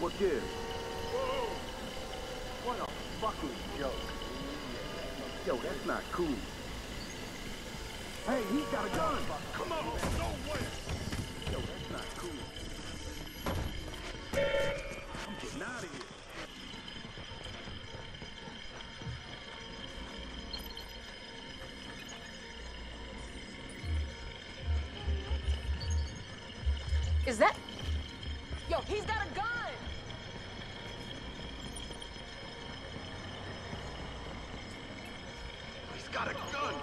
What gives? What a fucking joke. Yo, that's not cool. Hey, he's got a gun! Come on! No way! Yo, that's not cool. I'm getting out of here. Is that... Yo, he's got a gun! Got a gun!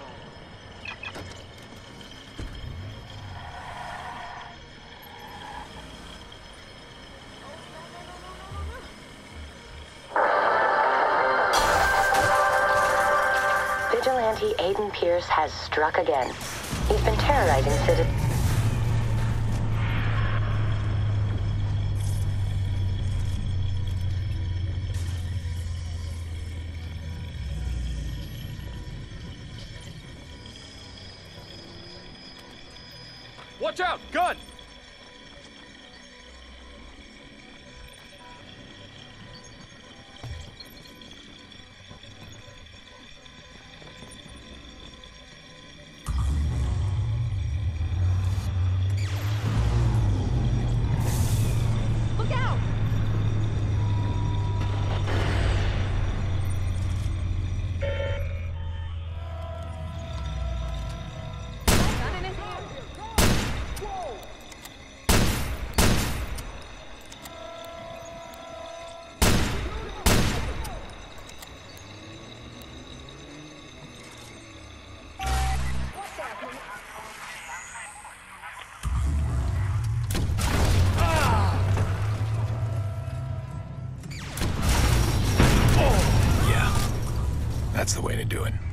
Vigilante Aiden Pearce has struck again. He's been terrorizing citizens. Watch out! Gun! That's the way to do it.